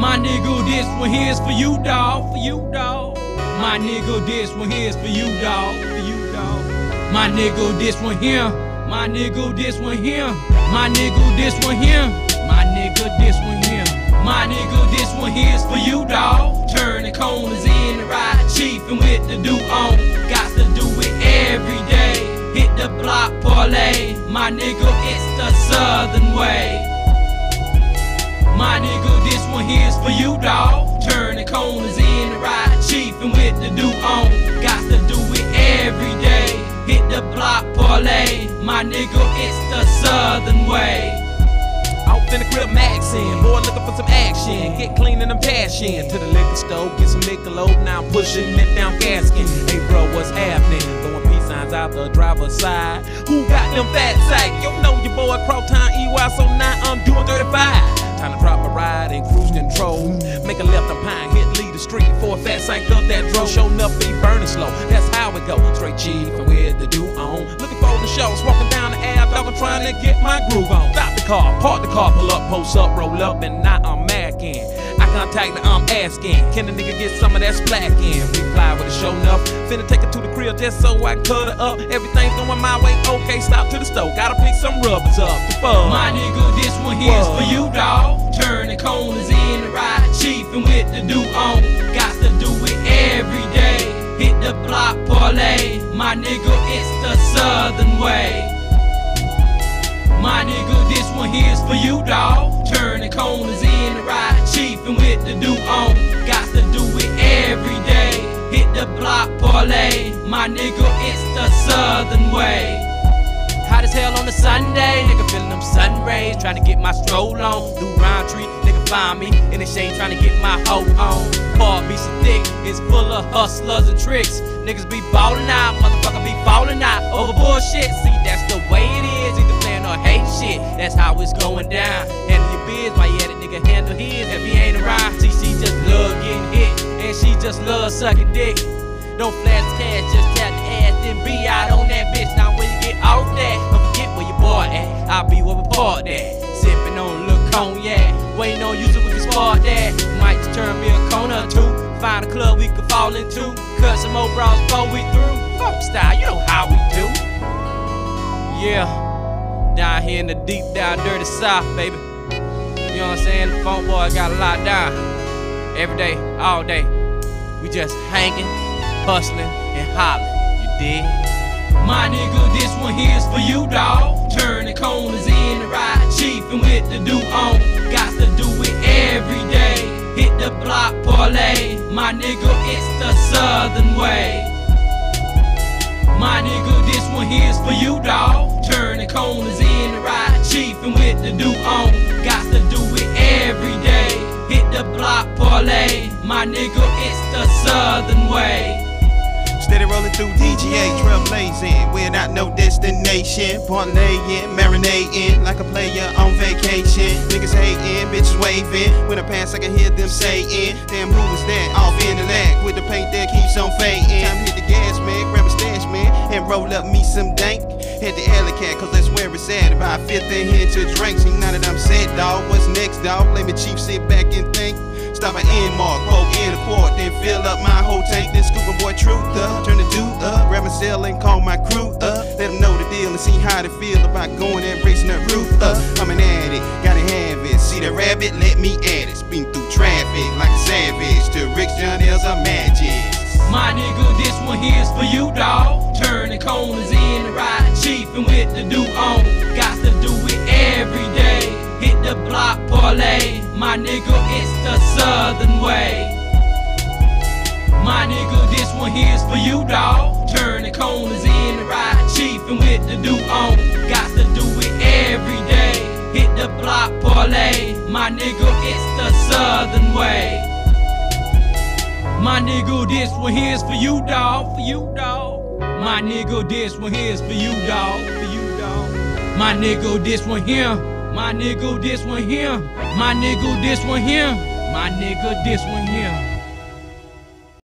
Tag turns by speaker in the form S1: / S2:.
S1: My nigga, this one here's for you, dawg. For you, dawg. My nigga, this one here's for you, dawg. For you, dawg. My nigga, this one here. My nigga, this one here. My nigga, this one here. My nigga, this one here. My nigga, this one here's for you, dawg. Turning corners in the ride, chiefin' with the do on. Got to do it every day. Hit the block parlay. My nigga, it's the southern way. For you, dawg. Turning corners in the ride, chiefin' with the do on. Got to do it every day. Hit the block parlay. My nigga, it's the southern way.
S2: Out in the crib maxin', boy looking for some action. Mm. Get clean and I'm. To the liquor store, get some Michelob. Now I'm pushing it down gaskin'. Hey bro, what's happening? Throwing peace signs out the driver's side. Who got them fat sack? You know your boy Crowtown EY, so now I'm doing 35. Time to drop a ride and cruise control. Make a left on Pine, hit lead the street for a fat sack up that drove. Showing up, be burning slow. That's how it go. Straight chief and with the do on. Looking for the shows, walking down the dog, I'm trying to get my groove on. Stop the car, park the car, pull up, post up, roll up, and. I contact the I'm asking, can the nigga get some of that splacking? Reply with a show enough. Finna take it to the crib just so I can cut her up. Everything's going my way, okay, stop to the stove. Gotta pick some rubbers up. The fun.
S1: My nigga, this one here's for you, dawg. Turning corners in the ride, chiefin' with the do on. Got to do it every day. Hit the block parlay. My nigga, it's the southern way. My nigga, this one here's for you, dawg. Turning corners in My nigga, it's the southern way. Hot as hell on a Sunday, nigga feeling them sun rays, trying to get my stroll on. Through Roundtree, nigga find me in the shade, trying to get my hoe on. Paul be so thick, it's full of hustlers and tricks. Niggas be ballin' out, motherfucker be fallin' out over bullshit. See, that's the way it is, either playing or hate shit. That's how it's going down. Handle your biz while you nigga handle his. If he ain't around, see, she just love getting hit, and she just love sucking dick. Don't flash get off that, don't forget where your boy at. I'll be where we parked at. Sipping on a little cognac, waiting on you so we can spark that. Might just turn me a corner or two. Find a club we could fall into. Cut some more bras before we through. Fuck style, you know how we do. Yeah, down here in the deep down dirty south, baby. You know what I'm saying? The phone boy got a lot down. Every day, all day. We just hanging, hustling, and hollering. You dig? My nigga, one here's for you, dawg. Turning corners in the ride, chiefin' with the do on. Got to do it every day. Hit the block parlay. My nigga, it's the southern way. My nigga, this one here's for you, dawg. Turning corners in the ride, chiefin' with the do on. Got to do it every day. Hit the block parlay. My nigga, it's the southern way.
S3: Rolling through DGA, trailblazing without no destination. Parlaying, marinating like a player on vacation. Niggas hating, bitches waving. When I pass, I can hear them saying, Damn, who was that? Off in the lag with the paint that keeps on fading. Time to hit the gas, man, grab a stash, man, and roll up me some dank. Hit the alley cat, cause that's where it's at. About 15 here to drinks. And now that I'm set, dawg, what's next, dawg? Let me chief sit back and think. Stop at end mark, poke in a quart, then fill up my whole tank. Then scoop a boy truth up, turn the dude up, grab my cell and call my crew up. Let them know the deal and see how they feel about going and racing that roof up. I'm an addict, gotta have it. See the rabbit, let me at it. Spin through traffic like a savage. To Rick's John L's are magic.
S1: My nigga, it's the southern way. My nigga, this one here's for you, dawg. Turning corners in the ride, chiefin' with the do on. Got to do it every day. Hit the block parlay. My nigga, it's the southern way. My nigga, this one here's for you, dawg. For you, dawg. My nigga, this one here's for you, dawg. For you, dawg. My nigga, this one here. My nigga, this one here. My nigga, this one here. My nigga, this one here.